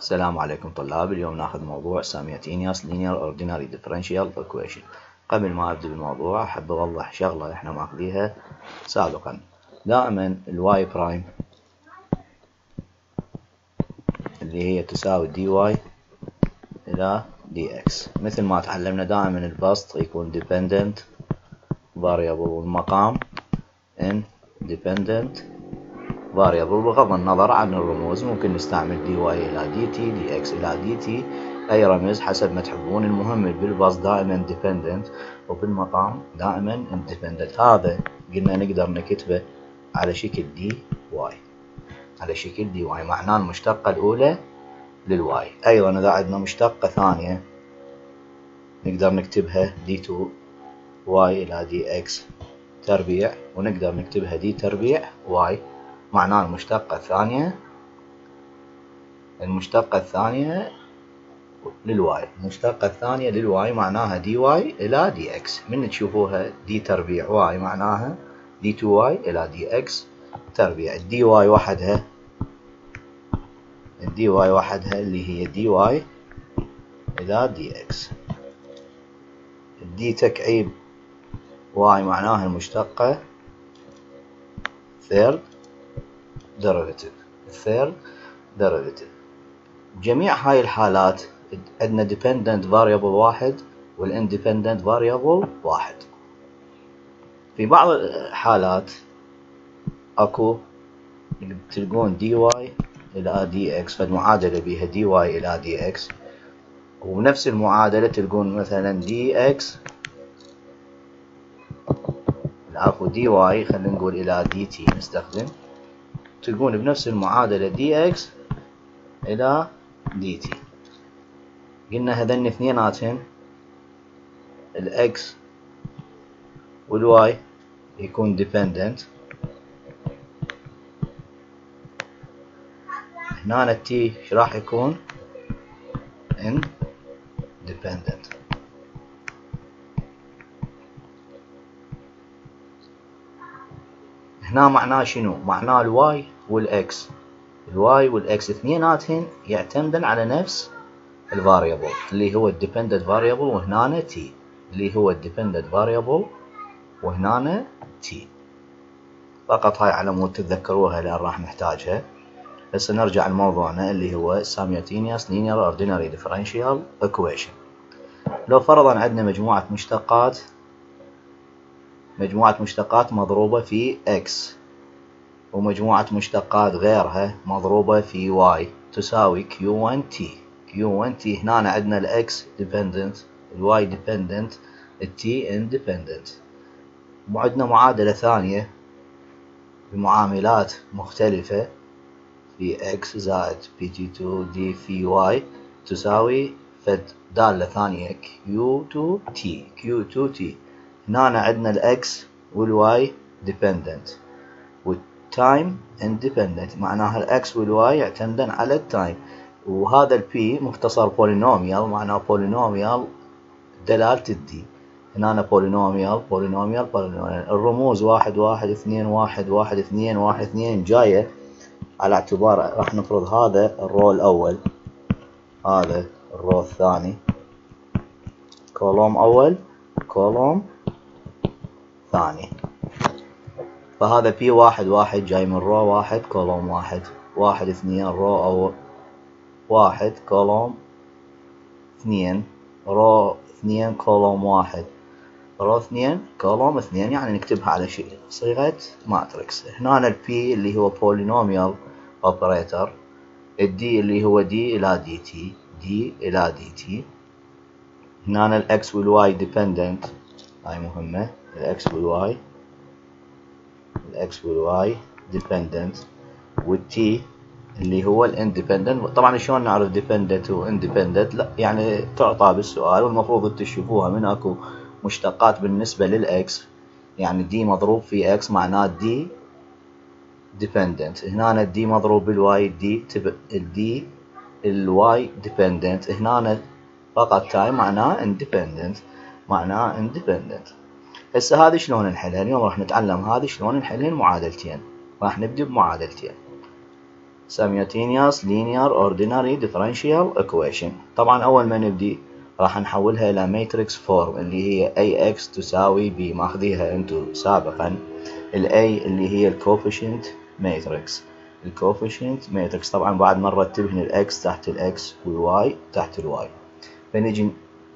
السلام عليكم طلاب اليوم ناخذ موضوع simultaneous linear ordinary differential equation. قبل ما أبدأ بالموضوع أحب أوضح شغلة إحنا ماخذيها سابقا. دائما ال y prime اللي هي تساوي dy إلى dx مثل ما تعلمنا دائما البسط يكون dependent variable والمقام independent variable بغض النظر عن الرموز. ممكن نستعمل دي واي إلى دي تي دي إكس إلى دي تي أي رمز حسب ما تحبون. المهم بالبسط دائما dependent. وبالمقام دائما independent. هذا قلنا نقدر نكتبه على شكل dy على شكل dy معناه المشتقة الأولى لل y أيضا إذا عندنا مشتقة ثانية نقدر نكتبها d two y إلى dx تربيع. ونقدر نكتبها d تربيع y معناه المشتقة الثانية. المشتقة الثانية لل y. المشتقة الثانية لل y معناها dy إلى dx من تشوفوها d تربيع y معناها d two y إلى dx تربيع. ال dy وحدها. ال dy وحدها اللي هي dy إلى dx ال d تكعيب y معناها المشتقة. third derivative. Third derivative. جميع هاي الحالات عندنا dependent variable واحد وال independent variable واحد. في بعض الحالات اكو تلقون y إلى x فالمعادلة بيها y إلى x ونفس المعادلة تلقون مثلا x العفو y خلينا نقول إلى t نستخدم. تلقون بنفس المعادلة dx إلى dt قلنا هذن اثنيناتهم ال x وال y يكون dependent. هنا ال t راح يكون independent. هنا معناه شنو؟ معناه ال y وال x. ال y وال x اثنيناتهن يعتمدن على نفس ال variable اللي هو ال independent variable وهنا t اللي هو ال independent variable وهنا t فقط هاي على مود تتذكروها لأن راح نحتاجها. هسه نرجع لموضوعنا اللي هو simultaneous linear ordinary differential equation. لو فرضا عندنا مجموعة مشتقات مجموعة مشتقات مضروبة في x ومجموعة مشتقات غيرها مضروبة في y تساوي q1t q1t هنا عندنا ال x dependent ال y dependent ال t independent. وعندنا معادلة ثانية بمعاملات مختلفة في x زائد pt2 d في y تساوي فد دالة ثانية q2t q2t هنا عندنا ال x وال y dependent وال time independent. معناها ال x وال y يعتمدن على ال time وهذا ال P مختصر polynomial معناه polynomial دلالة ال D هنا polynomial polynomial polynomial الرموز واحد واحد اثنين واحد واحد اثنين واحد اثنين جاية. على اعتبار راح نفرض هذا ال row الأول هذا ال row الثاني. column أول column ثاني فهذا P واحد واحد جاي من row واحد column واحد. واحد اثنين row أو واحد column اثنين. row اثنين column واحد. row اثنين column اثنين يعني نكتبها على شيء. صيغة matrix هنا ال P اللي هو polynomial operator ال D اللي هو d إلى dt d إلى dt هنا ال x وال y dependent هاي مهمة. الاكس والواي الاكس والواي dependent وال T اللي هو ال independent طبعا شلون نعرف dependent و independent لا يعني تعطى بالسؤال والمفروض تشوفوها من اكو مشتقات بالنسبة لل X يعني D مضروب في X معناه دي dependent. هنا الدي مضروب بالواي دي. الدي الواي dependent. هنا فقط time معناه independent. معناه independent. هسه هذه شلون نحلها اليوم راح نتعلم هذه شلون نحلها معادلتين. راح نبدأ بمعادلتين. simultaneous linear ordinary differential equation طبعا أول ما نبدي راح نحولها إلى matrix form اللي هي ax تساوي b. ماخذيها أنتو سابقا. ال A اللي هي ال coefficient matrix. ال coefficient matrix. طبعا بعد ما نرتبهن ال x تحت ال x وال y تحت ال y. فنجي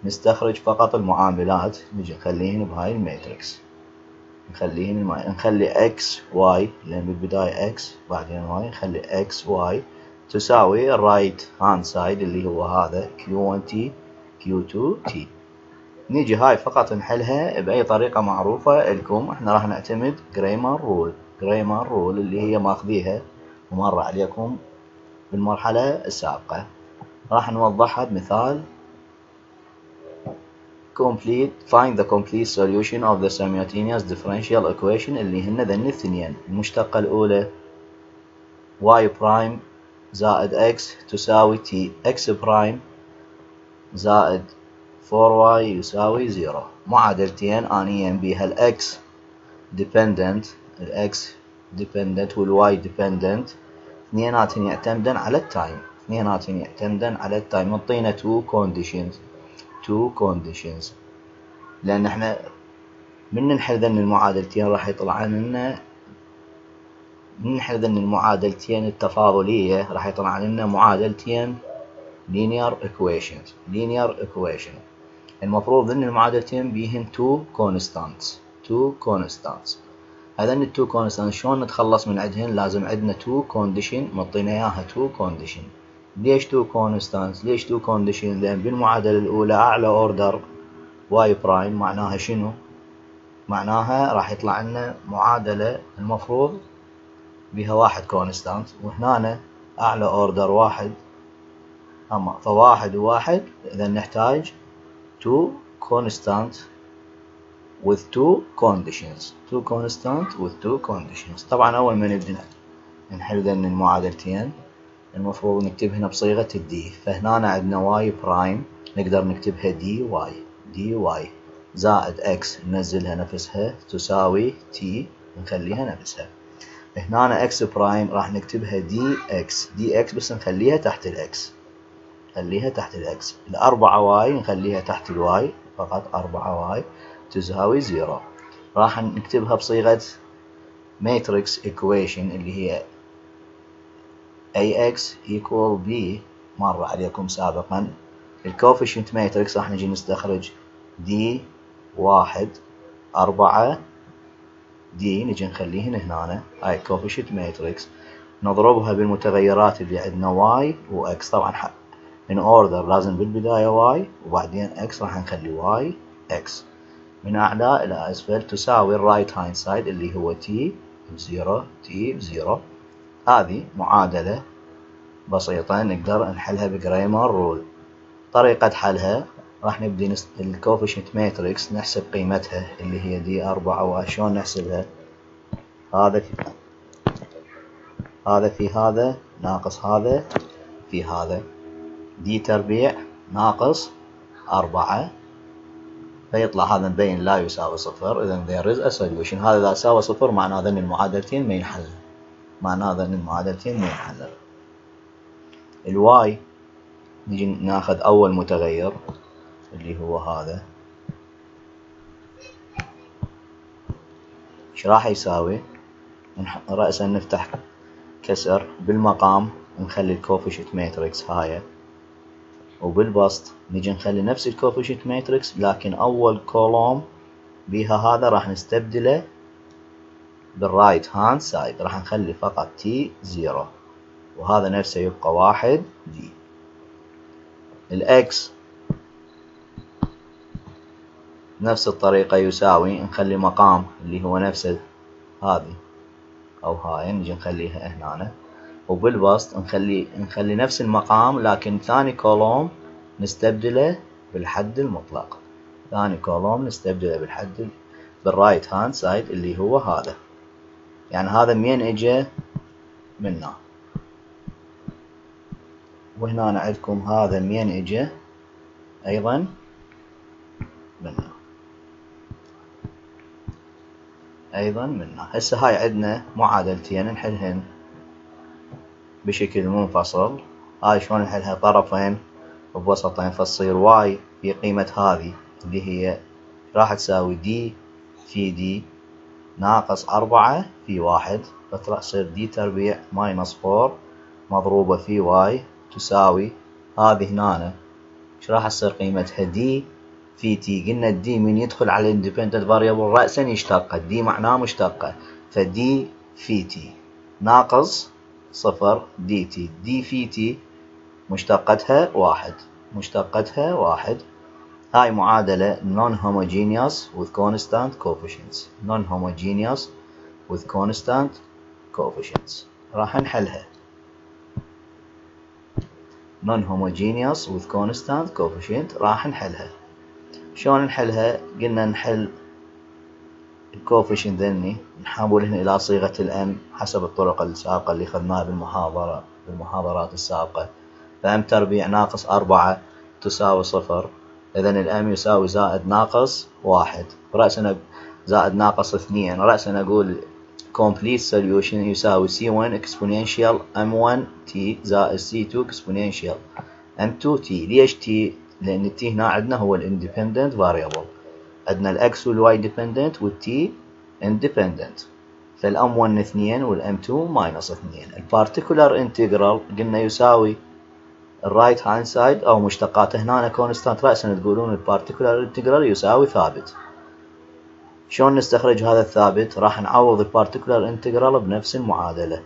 نستخرج فقط المعاملات. نجي نخليهن بهاي ال matrix. نخليهن. نخلي x y لأن بالبداية x بعدين y. نخلي x y. تساوي ال right hand side اللي هو هذا q1t q2t نيجي هاي فقط نحلها بأي طريقة معروفة لكم. إحنا راح نعتمد Cramer rule Cramer rule اللي هي ماخذيها. ومر عليكم بالمرحلة السابقة. راح نوضحها بمثال complete find the complete solution of the simultaneous differential equation اللي هن ذن الاثنين المشتقة الأولى y prime زائد x تساوي t x prime زائد 4y يساوي 0 معادلتين آنيين بها ال x dependent ال x dependent وال y dependent اثنيناتهم يعتمدن على ال time اثنيناتهم يعتمدن على ال time مطينا two conditions two conditions. لأن إحنا من نحل ذن المعادلتين راح يطلع لنا من نحل ذن المعادلتين التفاضلية راح يطلع لنا معادلتين linear equations linear equation. المفروض ذن المعادلتين بيهن two constants two constants. هذن ال two constants شلون نتخلص من عندهن؟ لازم عندنا two condition مطينا إياها two condition. ليش two constants؟ ليش two condition لأن بالمعادلة الأولى أعلى order Y prime معناها شنو؟ معناها راح يطلع لنا معادلة المفروض بها واحد constant وهنا أعلى order واحد. أما فواحد وواحد إذا نحتاج two constant with two conditions. two constant with two conditions. طبعا أول ما نبدأ نحل ذن المعادلتين. المفروض نكتبها بصيغة ال D فهنا عندنا Y prime نقدر نكتبها DY DY. زائد X ننزلها نفسها تساوي T نخليها نفسها. هنا X prime راح نكتبها DX DX بس نخليها تحت ال X نخليها تحت ال X الأربعة Y نخليها تحت ال Y فقط أربعة Y تساوي zero. راح نكتبها بصيغة matrix equation اللي هي AX equal B. مر عليكم سابقا. ال coefficient matrix راح نجي نستخرج D واحد أربعة D نجي نخليهن هنا هاي ال coefficient matrix. نضربها بالمتغيرات اللي عندنا y و x. طبعا من order لازم بالبداية y وبعدين x راح نخلي y x. من أعلى إلى أسفل تساوي ال right hand side اللي هو t ب zero t ب zero هذه معادلة بسيطة نقدر نحلها ب Cramer rule طريقة حلها راح نبدي نس... ال coefficient matrix نحسب قيمتها اللي هي D أربعة وشون نحسبها؟ هذا في هذا في هذا ناقص هذا في هذا. دي تربيع ناقص أربعة. فيطلع هذا مبين لا يساوي صفر إذا there is a solution. هذا إذا ساوى صفر معناه ذن المعادلتين ما ينحلن معناه ذن المعادلتين ما ينحلن الواي نجي ناخذ أول متغير اللي هو هذا. Y إيش راح يساوي؟ رأسا نفتح كسر بالمقام نخلي ال coefficient matrix هاي. وبالبسط نجي نخلي نفس ال coefficient matrix لكن أول column بيها هذا راح نستبدله بال right hand side راح نخلي فقط T zero وهذا نفسه يبقى واحد D ال X نفس الطريقة يساوي نخلي مقام اللي هو نفسه هذه أو هاي نجي نخليها هنا. وبالبسط نخلي نخلي نفس المقام لكن ثاني column نستبدله بالحد المطلق. ثاني column نستبدله بالحد بال right hand side اللي هو هذا. يعني هذا منين اجى منه وهنا عندكم هذا منين اجى أيضا منه أيضا منه هسه هاي عندنا معادلتين نحلهن بشكل منفصل. هاي شلون نحلها؟ طرفين بوسطين. فتصير Y في قيمة هذه اللي هي راح تساوي D في D ناقص أربعة في واحد. فراح تصير D تربيع minus four مضروبة في Y تساوي هذه هنا. إيش راح تصير قيمتها؟ D في T قلنا ال D من يدخل على ال independent variable رأسا يشتقة. D معناه مشتقة. ف D في T ناقص صفر DT D في T مشتقتها واحد. مشتقتها واحد. هاي معادلة non homogeneous with constant coefficients. Non homogeneous with constant coefficients. راح نحلها. Non homogeneous with constant coefficient راح نحلها. شلون نحلها؟ قلنا نحل الكوفيشنت ذني. نحولهن إلى صيغة الأم حسب الطرق السابقة اللي خذناها بالمحاضرة بالمحاضرات السابقة. فأم تربيع ناقص أربعة تساوي صفر. إذا الأم يساوي زائد ناقص واحد. رأسا زائد ناقص اثنين. رأسا نقول complete solution يساوي C1 exponential M1 T زائد C2 exponential M2 T. ليش T؟ لأن T هنا عندنا هو ال independent variable. عندنا ال X وال Y dependent وال T independent. فال M 1 2 وال M 2 minus 2 ال particular integral قلنا يساوي ال right hand side أو مشتقاته هنا constant رأسا تقولون ال particular integral يساوي ثابت. شلون نستخرج هذا الثابت؟ راح نعوض ال particular integral بنفس المعادلة.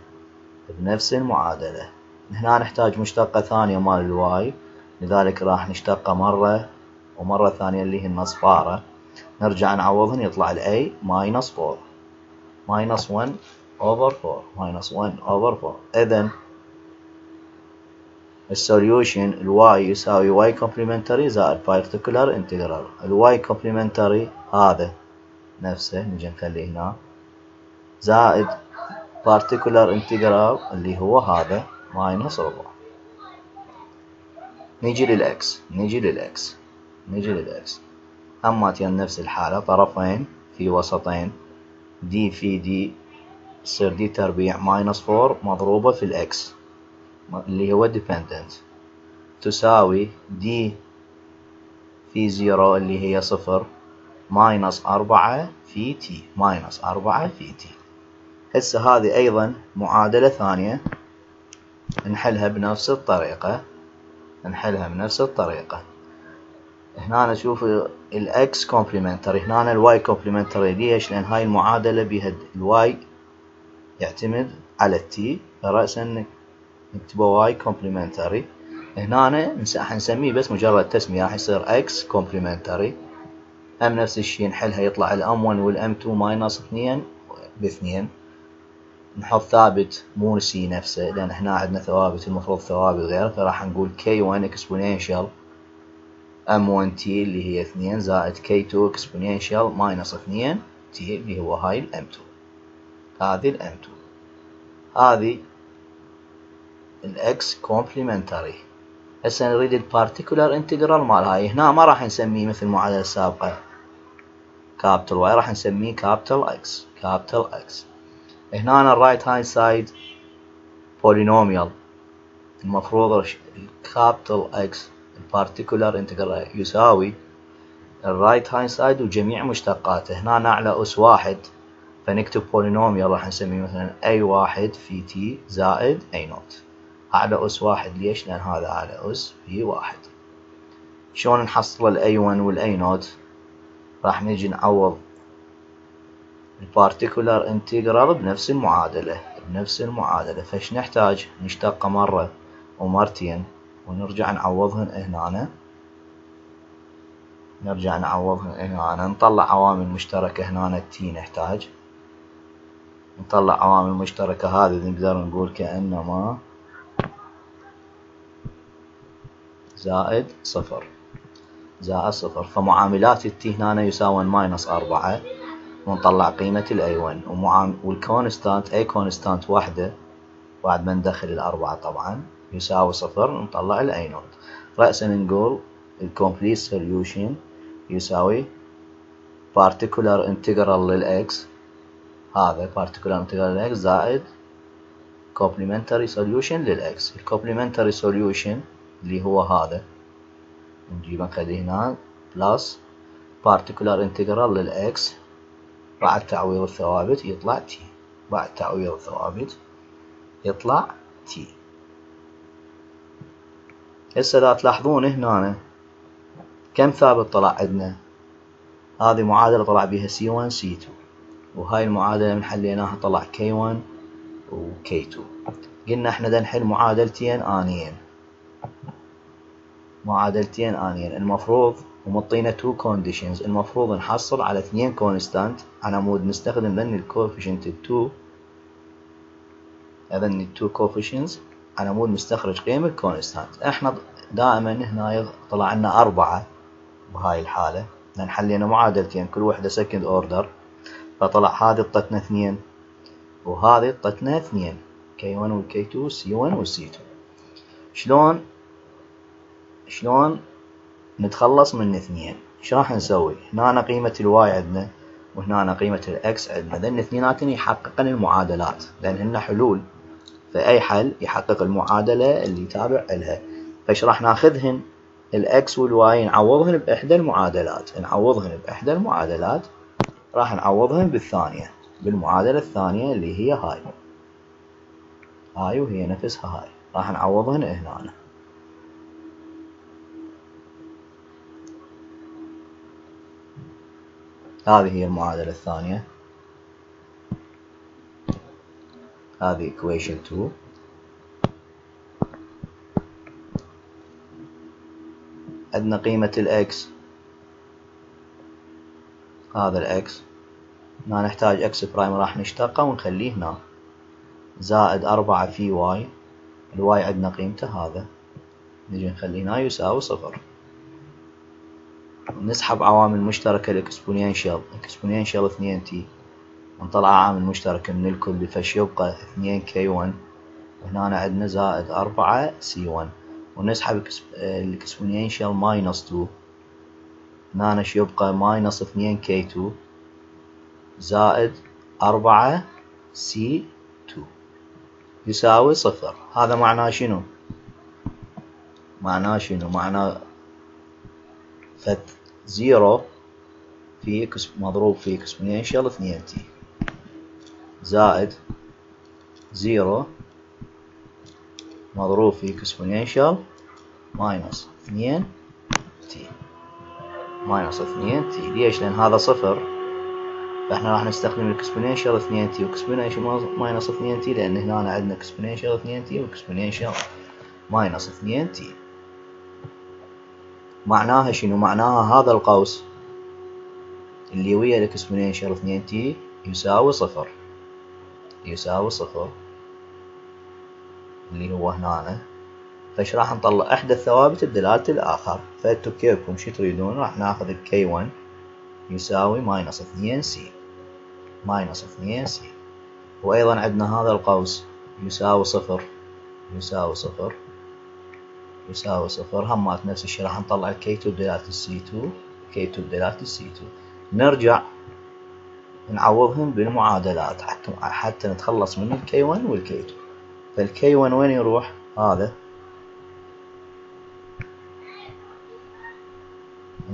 بنفس المعادلة. هنا نحتاج مشتقة ثانية مال ال y لذلك راح نشتقة مرة ومرة ثانية اللي هي النصفارة نرجع نعوضهن يطلع ال A minus 4 minus 1 over 4 minus 1 over 4 إذن ال solution ال y يساوي y complementary زائد particular integral ال y complementary هذا نفسه نجي نخليه هنا زائد particular integral اللي هو هذا minus ربع. نيجي للإكس نيجي للإكس نيجي للإكس أما تين نفس الحالة طرفين في وسطين. D في D تصير D تربيع minus four مضروبة في ال x اللي هو dependent. تساوي D في zero اللي هي صفر minus أربعة في t minus أربعة في t هسه هذه أيضا معادلة ثانية. نحلها بنفس الطريقة. نحلها بنفس الطريقة. هنا نشوف ال x complementary هنا ال y complementary ليش لأن هاي المعادلة بها ال y يعتمد على ال t فرأسا نكتبه y complementary هنا حنسميه بس مجرد تسمية راح يصير x complementary m نفس الشي نحلها يطلع ال m 1 وال m 2 minus 2 باثنين. نحط ثابت مو سي نفسه لأن هنا عندنا ثوابت المفروض ثوابت غير فراح نقول k 1 exponential m1t اللي هي 2 زائد k2 exponential minus 2 t اللي هو هاي ال m2 هذه ال m2 هذه ال x complementary. هسه نريد ال particular integral مال هاي. هنا ما راح نسميه مثل المعادلة السابقة. capital Y راح نسميه capital X capital X هنا ال right hand side polynomial المفروض ال capital X ال particular integral يساوي ال right hand side وجميع مشتقاته. هنا على أس واحد. فنكتب polynomial راح نسميه مثلا A واحد في t زائد A note على أس واحد. ليش؟ لأن هذا على أس في واحد. شلون نحصل ال A 1 وال A note؟ راح نجي نعوض ال particular integral بنفس المعادلة بنفس المعادلة. فش نحتاج؟ نشتقه مرة ومرتين ونرجع نعوضهن هنا. نرجع نعوضهن هنا. نطلع عوامل مشتركة هنا. t نحتاج. نطلع عوامل مشتركة هذه. نقدر نقول كأنما زائد صفر. زائد صفر. فمعاملات ال t هنا يساوي minus أربعة. ونطلع قيمة ال A 1 وال constant A constant واحدة. بعد ما ندخل الأربعة طبعا يساوي صفر. نطلع ال A note رأسا نقول ال complete solution يساوي particular integral لل x هذا particular integral لل x زائد complementary solution لل x complementary solution اللي هو هذا. نجيبه نخليه هنا plus particular integral لل x بعد تعويض الثوابت يطلع t بعد تعويض الثوابت يطلع t هسه إذا تلاحظون هنا كم ثابت طلع عندنا؟ هذه معادلة طلع بها C1 C2 وهاي المعادلة من حليناها طلع K1 و K2 قلنا إحنا دا نحل معادلتين آنيين. معادلتين آنيين المفروض ومطينا two conditions المفروض نحصل على اثنين constant على مود نستخدم ذن ال coefficient ال two هذن ال two coefficients على مود نستخرج قيمة ال constant إحنا دائما هنا طلع لنا أربعة بهاي الحالة. لأن حلينا معادلتين. كل وحدة second order فطلع هذه اعطتنا اثنين. وهذه اعطتنا اثنين. K1 و K2 C1 و C2 شلون شلون نتخلص من اثنين إيش راح نسوي؟ هنا قيمة ال y عندنا وهنا قيمة ال x عندنا. ذن اثنيناتن يحققن المعادلات. لأن هن حلول. فأي حل يحقق المعادلة اللي تابع لها فايش راح ناخذهن؟ ال x وال y نعوضهن بإحدى المعادلات. نعوضهن بإحدى المعادلات راح نعوضهن بالثانية. بالمعادلة الثانية اللي هي هاي. هاي وهي نفسها هاي. راح نعوضهن هنا. هذه هي المعادلة الثانية. هذه equation 2 عندنا قيمة الإكس هذا الإكس هنا نحتاج x prime راح نشتقه ونخليه هنا. زائد أربعة في y. ال y عندنا قيمته هذا. نجي نخليه هنا يساوي صفر. نسحب عوامل مشتركة ال exponential exponential اثنين t. ونطلع عامل مشترك من الكل فش يبقى اثنين k one. وهنا عندنا زائد أربعة c one. ونسحب ال exponential minus two. هنا يبقى minus اثنين k two. زائد أربعة c two. يساوي صفر. هذا معناه شنو؟ معناه شنو؟ معناه فت zero في مضروب في exponential اثنين t زائد zero مضروب في exponential minus اثنين t minus اثنين t ليش؟ لأن هذا صفر. فإحنا راح نستخدم ال exponential اثنين t و exponential minus اثنين t لأن هنا عندنا exponential اثنين t و exponential minus اثنين t معناها شنو؟ معناها هذا القوس اللي ويا ال exponential 2 t يساوي صفر. يساوي صفر. اللي هو هنا. فايش راح نطلع إحدى الثوابت بدلالة الآخر. فانتو كيفكم؟ شو تريدون؟ راح ناخذ ال k 1 يساوي minus 2 c minus 2 c وأيضا عندنا هذا القوس يساوي صفر. يساوي صفر. يساوي صفر همات نفس الشيء راح نطلع كي 2 بدلالة السي 2 كي 2 بدلالة السي 2 نرجع نعوضهم بالمعادلات. حتى حتى نتخلص من ال k 1 وال k 2 فال k 1 وين يروح؟ هذا.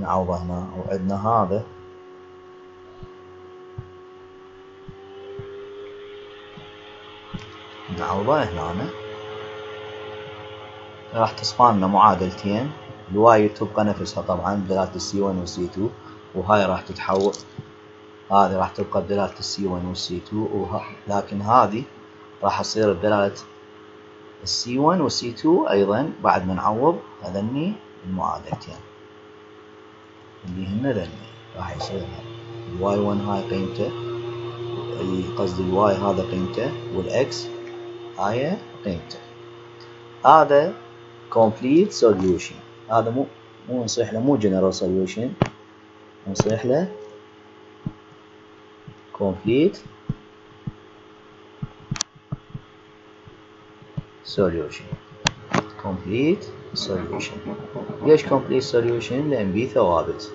نعوضه هنا. وعندنا هذا. نعوضه هنا. راح تصفى لنا معادلتين ال y تبقى نفسها طبعا بدلالة السي 1 والسي 2 وهاي راح تتحول. هذه راح تبقى بدلالة السي 1 والسي 2 لكن هذه راح تصير بدلالة السي 1 والسي 2 أيضا بعد ما نعوض هذني المعادلتين اللي هن ذني راح يصير ال y 1 هاي قيمته قصدي ال y هذا قيمته وال x هاي قيمته. هذا complete solution. هذا مو مو نصيح له مو general solution. نصيح له complete solution. Complete solution. ليش complete solution لأن بي ثوابت.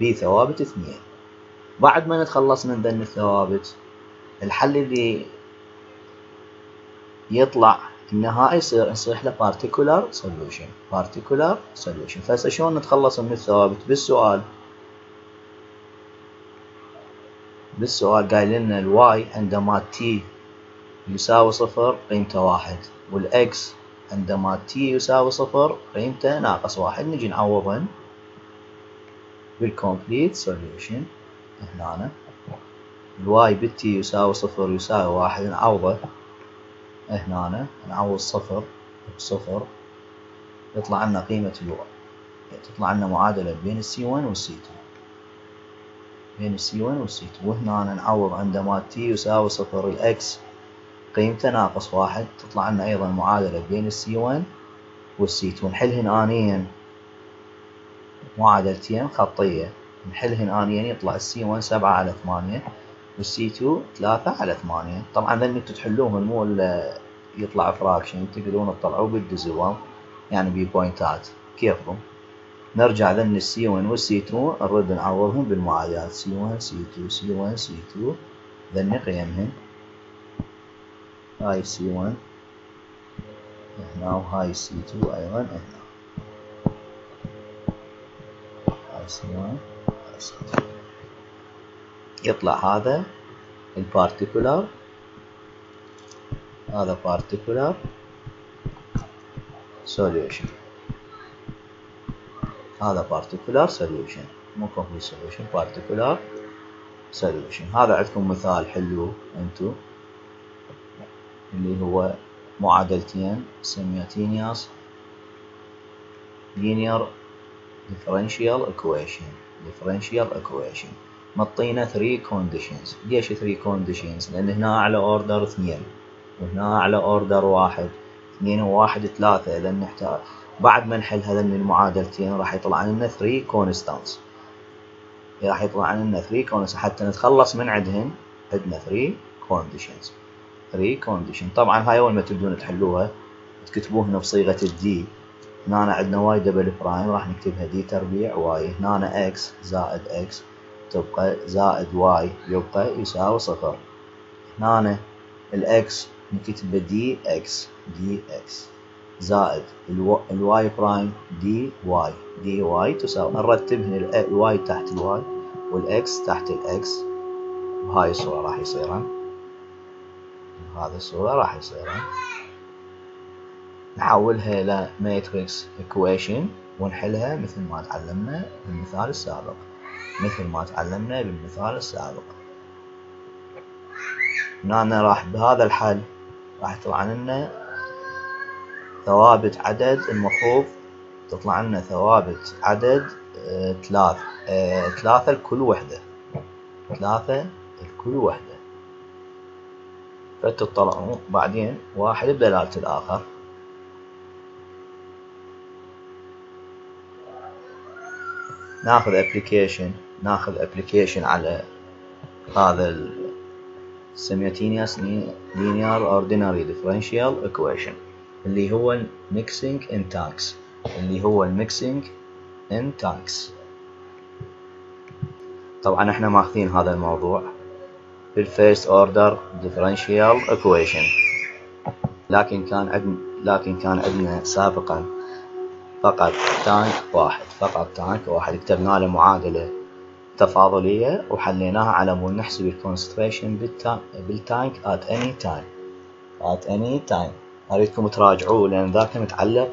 بي ثوابت اثنين. بعد ما نتخلص من ذن الثوابت الحل اللي يطلع النهائي يصير يصيح له particular solution. Particular solution. فهسه شلون نتخلص من الثوابت؟ بالسؤال. بالسؤال قايل لنا ال y عندما t يساوي صفر قيمته واحد. وال x عندما t يساوي صفر قيمته ناقص واحد. نجي نعوضهن. بال complete solution هنا. ال y بال t يساوي صفر يساوي واحد. نعوضه. هنا نعوض صفر بصفر يطلع لنا قيمة ال y تطلع لنا معادلة بين السي 1 والسي 2 بين السي 1 والسي 2 وهنا نعوض عندما t يساوي صفر ال x قيمته ناقص واحد تطلع لنا أيضا معادلة بين السي 1 والسي 2 نحلهن آنيا معادلتين خطية. نحلهن آنيا يطلع السي 1 سبعة على ثمانية. والسي 2 ثلاثة على ثمانية. طبعا ذن انتو تحلوهن مو يطلع fraction تقدرون تطلعوه بال decimal يعني ب pointات كيفكم؟ نرجع ذن السي 1 والسي 2 نرد نعوضهم بالمعادلات. سي 1 سي 2 سي 1 سي 2 ذن قيمهن هاي سي 1 هنا وهاي سي 2 أيضا هنا. هاي سي 1 هاي سي 2 يطلع هذا ال particular هذا particular solution هذا particular solution مو complete solution particular solution هذا عندكم مثال حلو أنتو اللي هو معادلتين simultaneous linear differential equation differential equation مطينا 3 conditions. ليش 3 conditions لأن هنا على order 2 وهنا على order واحد. اثنين وواحد ثلاثة. إذا نحتاج بعد ما نحل هذين المعادلتين راح يطلع لنا 3 constants راح يطلع لنا 3 constants حتى نتخلص من عندهن عندنا 3 conditions 3 condition طبعا هاي أول ما تبدون تحلوها تكتبوهن بصيغة ال D هنا عندنا y double prime راح نكتبها D تربيع y. هنا إكس زائد إكس تبقى زائد واي يبقى يساوي صفر. هنا ال x نكتب D x D x زائد ال y prime دي y دي y تساوي. نرتبهن الواي تحت الواي والاكس تحت الاكس بهاي الصورة راح يصيرن بهذه الصورة راح يصيرن نحولها إلى matrix equation ونحلها مثل ما تعلمنا بالمثال السابق. مثل ما تعلمنا بالمثال السابق. هنا راح بهذا الحل راح يطلع لنا ثوابت عدد المفروض تطلع لنا ثوابت عدد آه، ثلاث آه، ثلاثة لكل وحدة. ثلاثة لكل وحدة. فتطلعون بعدين واحد بدلالة الآخر. ناخذ application ناخذ application على هذا simultaneous linear ordinary differential equation اللي هو mixing in tanks اللي هو mixing in tanks طبعا إحنا ماخذين هذا الموضوع في first order differential equation لكن كان عندنا لكن كان عندنا سابقا فقط تانك واحد فقط تانك واحد. كتبنا له معادلة تفاضلية وحليناها على مود نحسب ال concentration بال tank at any time. At any time. أريدكم تراجعوه لأن ذاك متعلق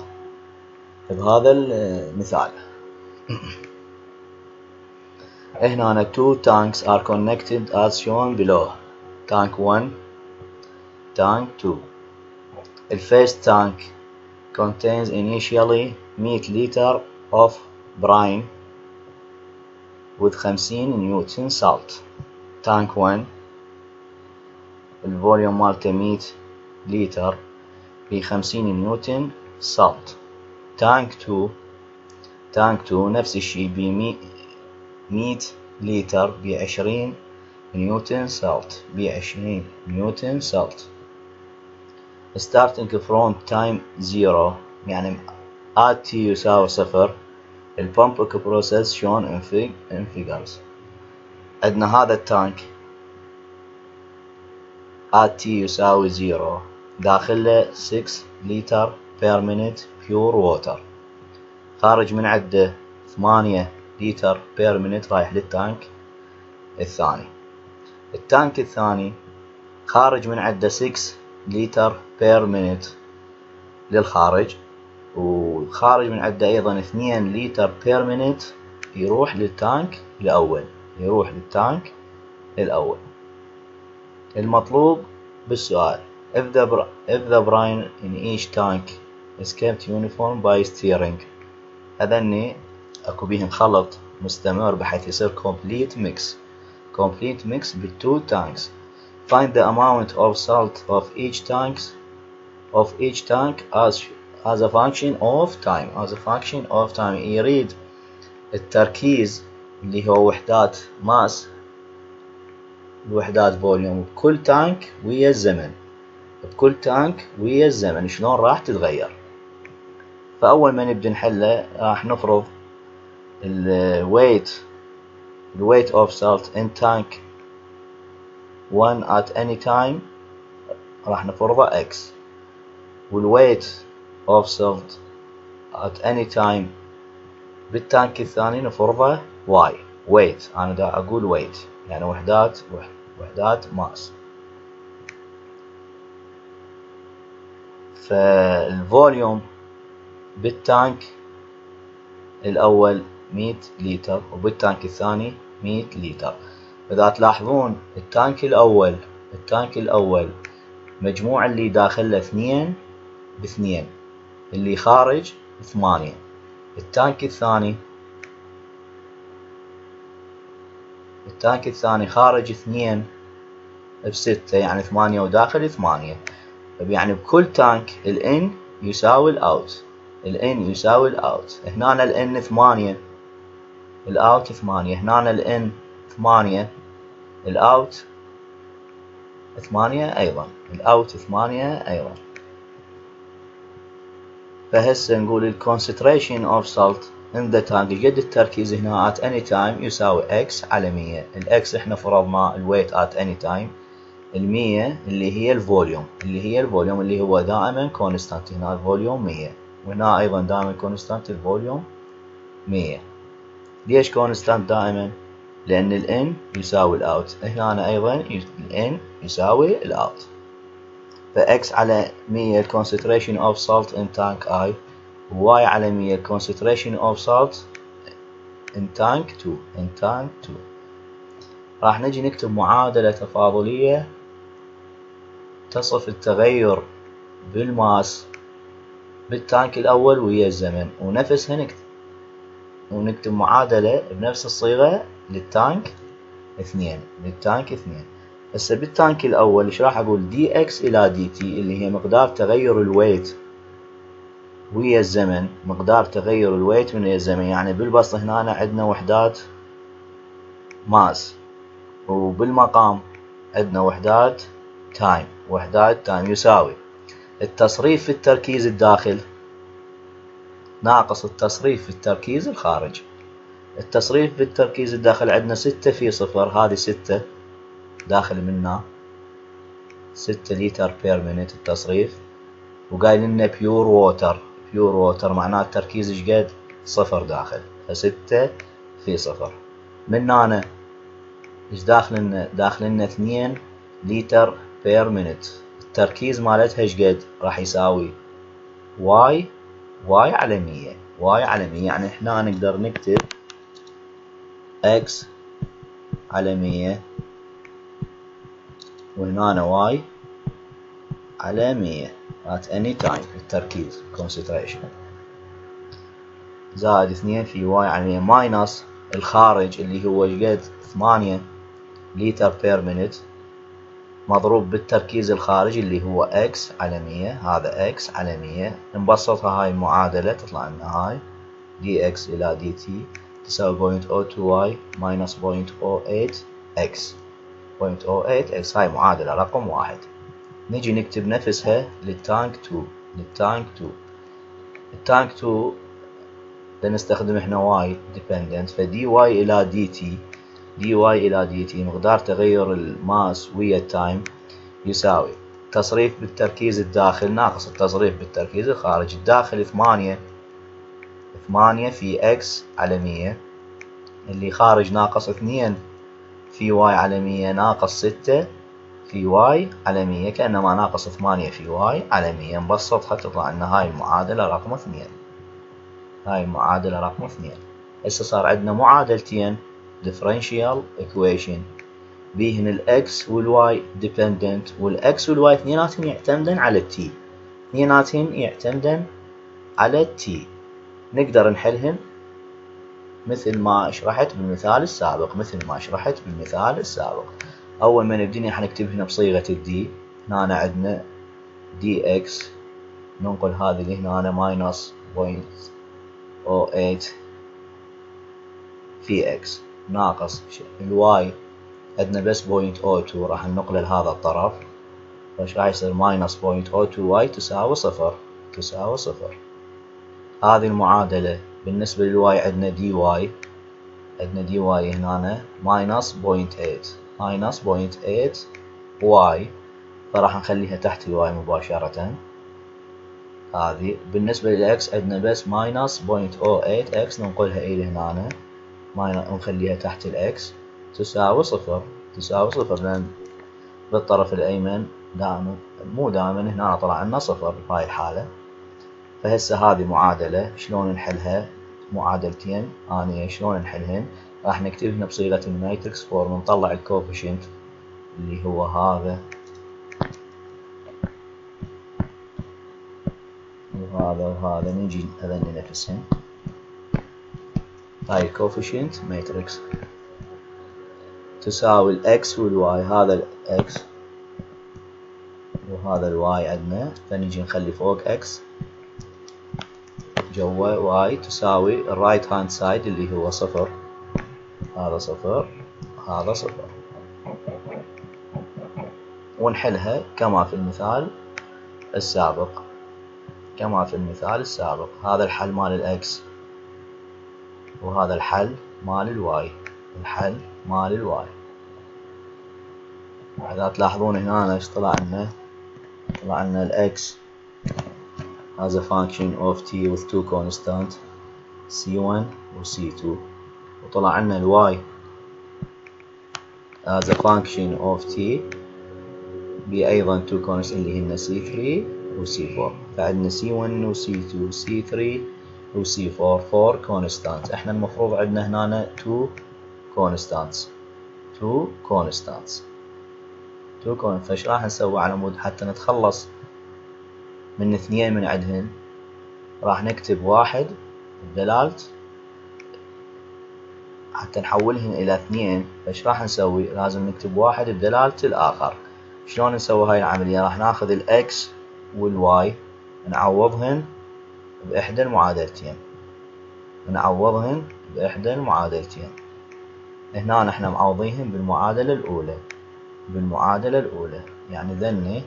بهذا المثال. هنا two tanks are connected as shown below. Tank 1 tank 2 the first tank contains initially 100 liter of brine with 50 نيوتن salt tank 1 ال volume مالته 100 لتر ب 50 نيوتن salt tank 2 tank 2 نفس الشي ب 100 لتر ب 20 نيوتن salt ب 20 نيوتن salt starting from time zero يعني at t يساوي صفر ال pump process shown in figures عندنا هذا ال tank at t يساوي zero داخله 6 لتر per minute pure water خارج من عنده 8 لتر per minute رايح لل tank الثاني ال tank الثاني خارج من عنده 6 لتر per minute للخارج وخارج من عنده أيضا 2 لتر per minute يروح لل tank الأول يروح لل tank الأول المطلوب بالسؤال if the, if the brine in each tank is kept uniform by stirring هذني اكو بيهم خلط مستمر بحيث يصير complete mix complete mix بال two tanks find the amount of salt of each tanks of each tank as as a function of time. As a function of time. يريد التركيز اللي هو وحدات mass الوحدات volume بكل tank ويا الزمن. بكل tank ويا الزمن. شلون راح تتغير؟ فأول ما نبدأ نحله راح نفرض ال weight ال weight of salt in tank 1 at any time. راح نفرضه x. وال weight of salt at any time. بال tank الثاني نفرضه. Y weight. أنا دا أقول weight. يعني وحدات وحدات mass فال volume بالتانك الأول 100 لتر وبالتانك الثاني 100 لتر إذا تلاحظون التانك الأول التانك الأول مجموع اللي داخله اثنين باثنين. اللي خارج ثمانية. التانك الثاني التانك الثاني خارج اثنين بستة يعني ثمانية وداخل ثمانية. يعني بكل تانك الإن يساوي الأوت. الإن يساوي الأوت. هنا الإن ثمانية. الأوت ثمانية. هنا الإن ثمانية. الأوت ثمانية أيضا. الأوت ثمانية أيضا. فهسه نقول ال concentration of salt in the tank. قد التركيز هنا at any time يساوي x على 100 ال x إحنا فرضنا ال weight at any time. المية اللي هي ال volume اللي هي ال volume اللي هو دائما constant هنا ال volume 100 وهنا أيضا دائما constant ال volume 100 ليش constant دائما؟ لأن الان يساوي الاوت هنا أيضا الان يساوي الاوت ف x على 100 concentration of salt in tank 1 y على 100 concentration of salt in tank 2 in tank 2 راح نجي نكتب معادلة تفاضلية تصف التغير بال mass بال tank الأول ويا الزمن. ونفسها نكتب. ونكتب معادلة بنفس الصيغة لل tank اثنين لل tank اثنين. هسه بال tank الأول إيش راح أقول؟ dx إلى dt اللي هي مقدار تغير ال weight ويا الزمن مقدار تغير ال weight من الزمن. يعني بالبسط هنا عندنا وحدات mass وبالمقام عندنا وحدات time وحدات time يساوي. التصريف في التركيز الداخل. ناقص التصريف في التركيز الخارج. التصريف بالتركيز الداخل عندنا ستة في صفر هذه ستة. داخل منا ستة لتر per minute التصريف وقايل لنا pure water pure water معناه التركيز إيش صفر داخل فستة في صفر. من هنا إيش داخل لنا داخل لنا اثنين لتر per minute التركيز مالتها إيش قد راح يساوي y؟ y على مية. y على مية يعني إحنا نقدر نكتب x على مية وهنا y على مية. At any time. التركيز. Concentration. زائد اثنين في y على مية minus الخارج اللي هو قد ثمانية لتر per minute مضروب بالتركيز الخارجي اللي هو x على مية. هذا x على مية. نبسطها هاي المعادلة تطلع لنا هاي. dx إلى dt. تساوي 0.02y minus 0.08x 0.08x هاي معادلة رقم واحد. نجي نكتب نفسها لل tank 2 لل tank 2 ال tank 2 لنستخدم إحنا y dependent ف dy إلى dt. dy إلى dt مقدار تغير ال mass ويا ال time يساوي. التصريف بالتركيز الداخل ناقص التصريف بالتركيز الخارج. الداخل ثمانية. ثمانية في x على مية. اللي خارج ناقص اثنين. في y على مية ناقص ستة في y على مية كأنما ناقص ثمانية في y على مية نبسطها تطلع لنا هاي المعادلة رقم اثنين. هاي المعادلة رقم اثنين. هسه صار عندنا معادلتين differential equation. بيهن الاكس والواي dependent والاكس والواي اثنيناتهم يعتمدن على ال t اثنيناتهم يعتمدن على ال t نقدر نحلهن مثل ما شرحت بالمثال السابق مثل ما شرحت بالمثال السابق. أول ما نبدي حنكتب هنا بصيغة ال d هنا عندنا dx ننقل هذه اللي هنا minus point o eight في x ناقص ال y عندنا بس point o two راح ننقله لهذا الطرف. فايش راح يصير minus point o two y تساوي صفر. تساوي صفر. هذه المعادلة. بالنسبة لل y عندنا dy عندنا dy هنا minus point eight minus point eight y. فراح نخليها تحت ال y مباشرة. هذه. بالنسبة لل x عندنا بس minus point o eight x ننقلها إلى هنا. نخليها تحت ال x تساوي صفر. تساوي صفر. لأن بالطرف الأيمن دائما مو دائما هنا طلع لنا صفر. بهاي الحالة. فهسه هذه معادلة. شلون نحلها؟ معادلتين. أنا شلون نحلهن؟ راح نكتبهن بصيغة ال matrix form نطلع ال coefficient اللي هو هذا. وهذا وهذا نجي هذني نفسهن هاي ال coefficient matrix. تساوي الإكس والواي هذا الإكس وهذا الواي عندنا. فنجي نخلي فوق x. جوا y تساوي ال right hand side اللي هو صفر. هذا صفر هذا صفر. ونحلها كما في المثال السابق. كما في المثال السابق. هذا الحل مال ال x وهذا الحل مال ال y الحل مال ال y إذا تلاحظون هنا إيش طلع لنا؟ طلع لنا ال x as a function of t with two constant c1 و c2 وطلع لنا ال y as a function of t بأيضا two constant اللي هن c3 و c4 فعندنا c1 و c2 و c3 و c4 4 constants إحنا المفروض عندنا هنا 2 constants 2 constants 2 constants فايش راح نسوي على مود حتى نتخلص من اثنين من عندهن راح نكتب واحد بدلالة حتى نحولهن إلى اثنين فايش راح نسوي؟ لازم نكتب واحد بدلالة الآخر. شلون نسوي هاي العملية؟ راح ناخذ الإكس والواي نعوضهن بإحدى المعادلتين. نعوضهن بإحدى المعادلتين. هنا نحن معوضيهم بالمعادلة الأولى. بالمعادلة الأولى. يعني ذني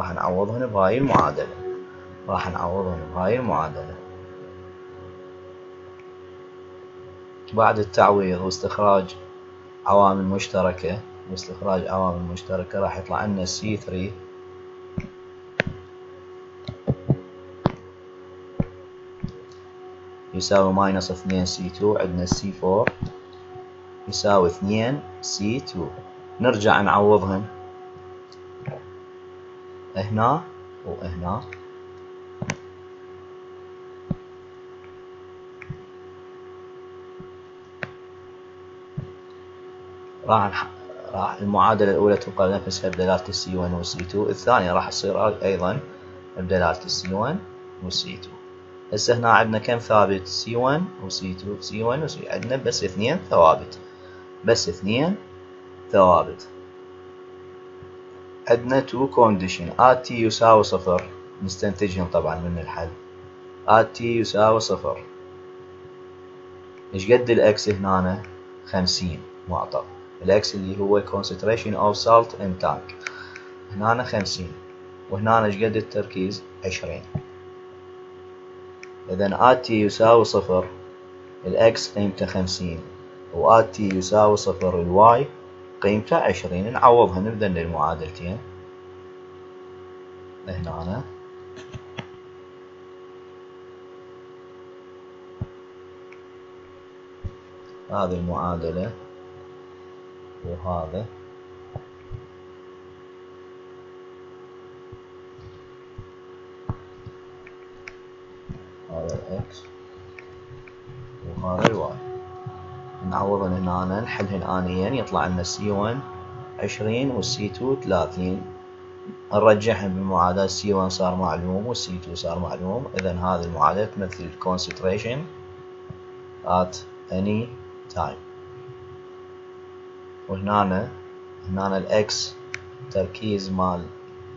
راح نعوضهن بهاي المعادلة راح نعوضهن بهاي المعادلة بعد التعويض واستخراج عوامل مشتركة واستخراج عوامل مشتركة راح يطلع لنا C3 يساوي minus اثنين c2 عندنا سي فور يساوي اثنين سي تو نرجع نعوضهن هنا وهنا راح راح المعادلة الأولى تبقى نفسها بدلالة السي 1 والسي 2 الثانية راح تصير أيضا بدلالة السي 1 والسي 2 هسه هنا عندنا كم ثابت؟ سي 1 وسي 2 سي 1 وسي عندنا بس اثنين ثوابت. بس اثنين ثوابت. عندنا two condition at t يساوي صفر. نستنتجهم طبعا من الحل. at t يساوي صفر. إيش قد ال x هنا؟ خمسين معطى. ال x اللي هو concentration of salt in tank. هنا خمسين. وهنا إيش قد التركيز؟ عشرين. إذا at t يساوي صفر. ال x قيمته خمسين. و at t يساوي صفر. ال y قيمته عشرين نعوضها نبدأ للمعادلتين هنا هذه المعادلة. وهذا. هذا ال X. وهذا ال Y. نعوض هنا نحلهن آنيا يطلع لنا C 1 عشرين وال C 2 ثلاثين. نرجعهم بالمعادلة C 1 صار معلوم وال C 2 صار معلوم. إذا هذه المعادلة تمثل concentration at any time. وهنا هنا ال X تركيز مال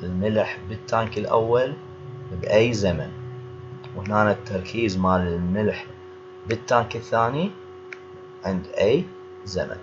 الملح بالتانك الأول بأي زمن. وهنا التركيز مال الملح بالتانك الثاني عند أي زمن